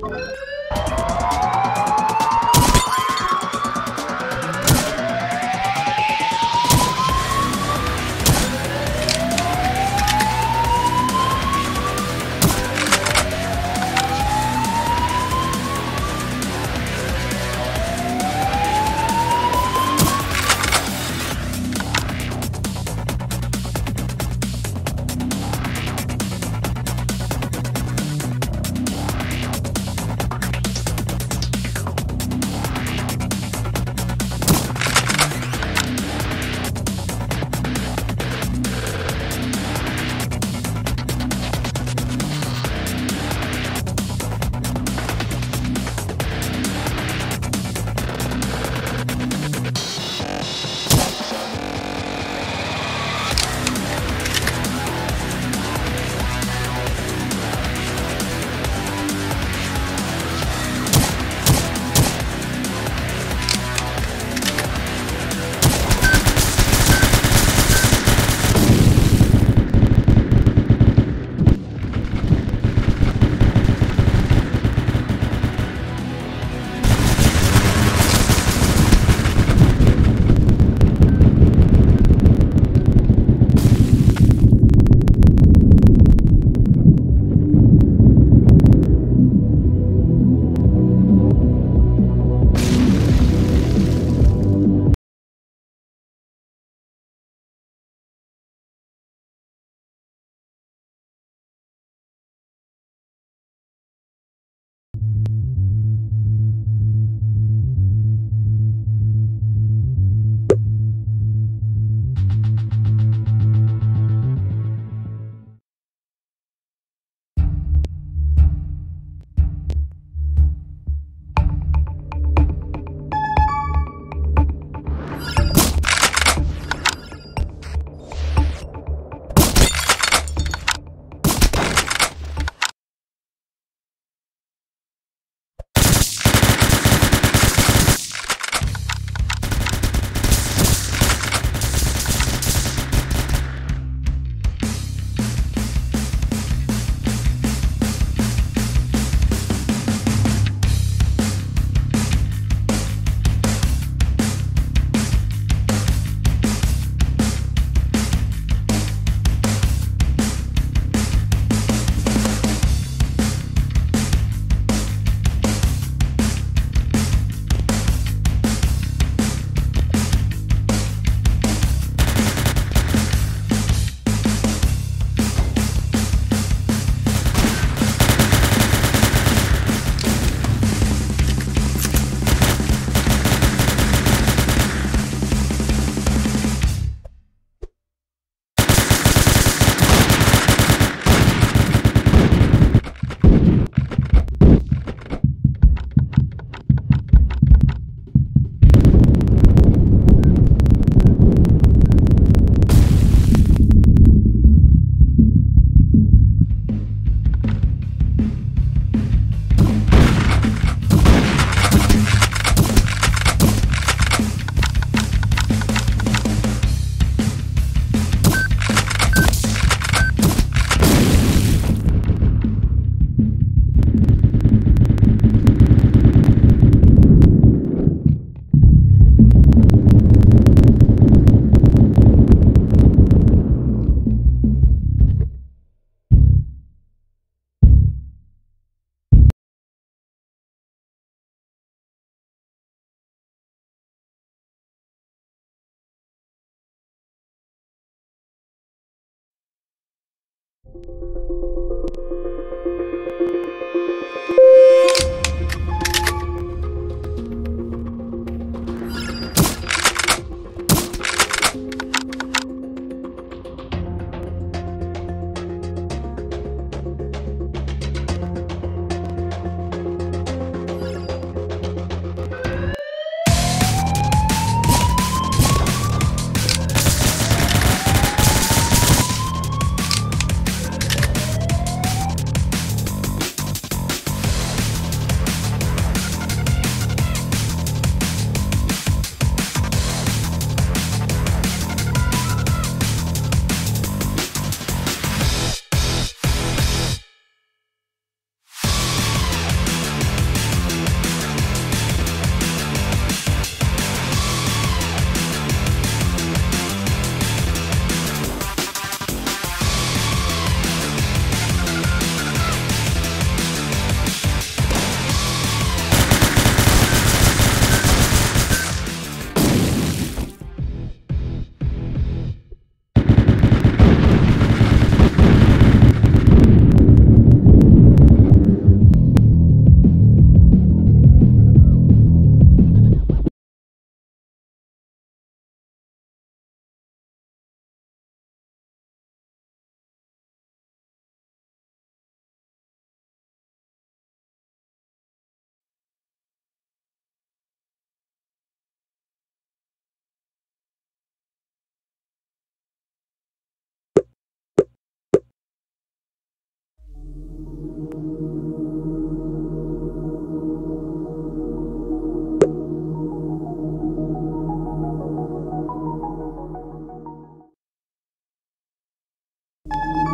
you you